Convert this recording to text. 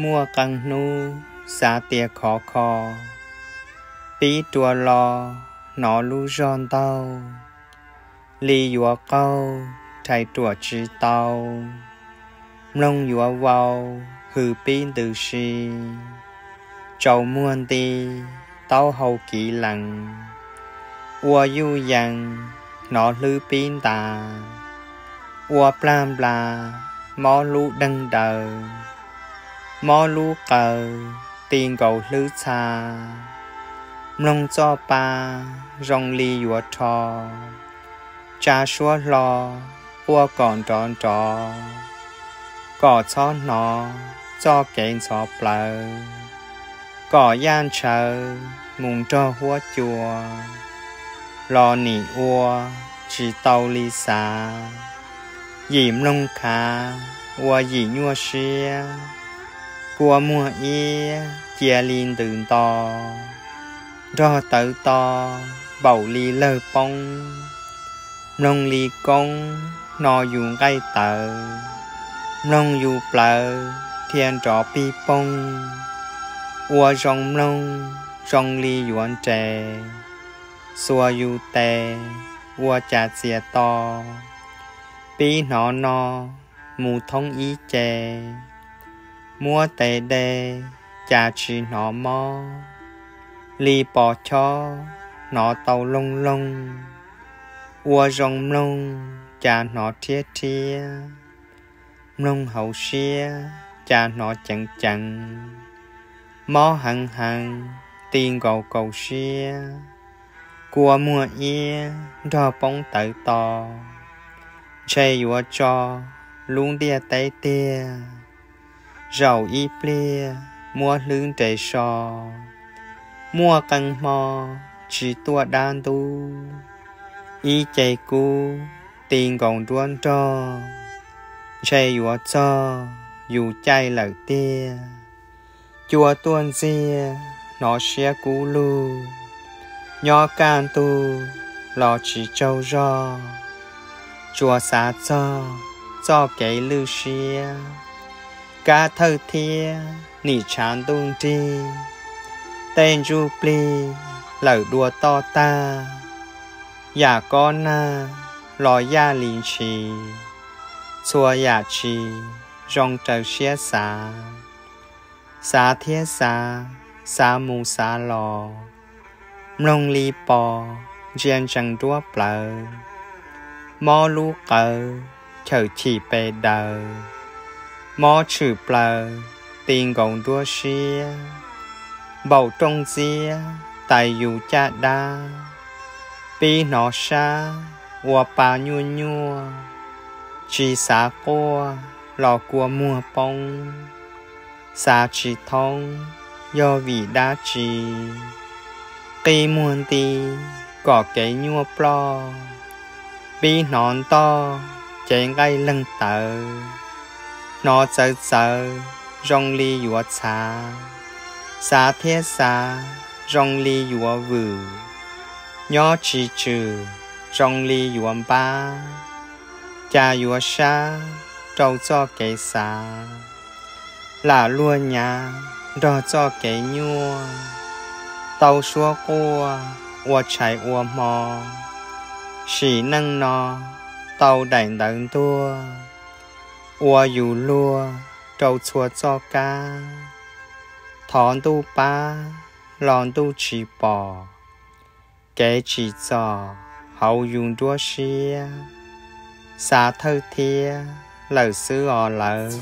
มัวกังนู สาเตียขอคอ ปีตัวรอ หนอลูจอนเตาลีหยัวเก้า ไทยตัวจีเตามลงหยัวเวาหือปีนตือชีเจ้าม่วนตี เต้าเฮากี่หลังวัวยู่ยัง หนอลือปีนตาวัวปลามปลา mò lu đăng đờ mò lu cờ tiền cầu lư xa mông cho pa, rong li yua trò cha xua lo qua còn tròn trò cỏ cho nó, cho kẹn cho plờ cỏ gian chờ, mùng cho hoa chùa. Lo nỉ ua, chỉ tàu ly xa dìm lông khá qua dì nhua xe qua mua ia chia liền từng to. Do tự to, bầu ly lơ bông nông ly công nò dùng cây tờ. Nông dù plờ thiên trọ pi bông qua rong nông, rong ly yuan trè. Xua yu tè qua chà chia to pi nó nó mù thông ý chè. Mua tề đề trà chi nó mò. Lì bỏ cho, nó tàu lông lông. Ua rong lông trà nó thiết thiết lông hậu xia trà nó chẳng chẳng. Mò hằng hằng, tiền cầu cầu xia. Của mùa ia, đo bóng tự to chạy vừa cho lung đia tay tia rau y plia, mua lương trẻ sò, mua căng mò, chỉ tua đan tu. Y chạy cu, tiền còn đuôn cho chạy vừa cho, dù chạy lợt tia. Chùa tuôn ria nó sẽ cú lu. Nhỏ can tu lo chỉ châu do chùa xa cho cho cái lưu xia cả thơ thia nỉ chán tung đi tên du pli lở đua to ta. Ya con na, lo ya lì chi chùa ya chi rong trâu xia xa xa thiết xa xa mù xa lò. Mông li bò riêng chẳng đua plờ mò lu cờ, chờ chỉ bề đờ. Mò chữ bờ tiền gồng đua xia. Bầu trong xia tại dù cha đa. Pi nó xa và bà nhua nhua chỉ xa qua lò cua mùa bông. Xa chỉ thông do vì đa chỉ cây muôn ti có cái nhua plo bi nón to chạy ngay lưng tờ. Nó chờ chờ rong li yua cha xa thế xa rong li yua vừ. Nhỏ chỉ trừ, rong li yua ba cha yua sa trâu cho kẻ xa là luôn nhà đó cho kẻ nhua. Tàu xua qua qua chạy qua mò sĩ năng nó tàu đành đằng tua. Ua dù lua trâu chua cho ca. Thọn tu ba lòn tu chỉ bò. Cái chỉ cho hậu dùng đua xia. Xa thơ thia, lời xứ ở lời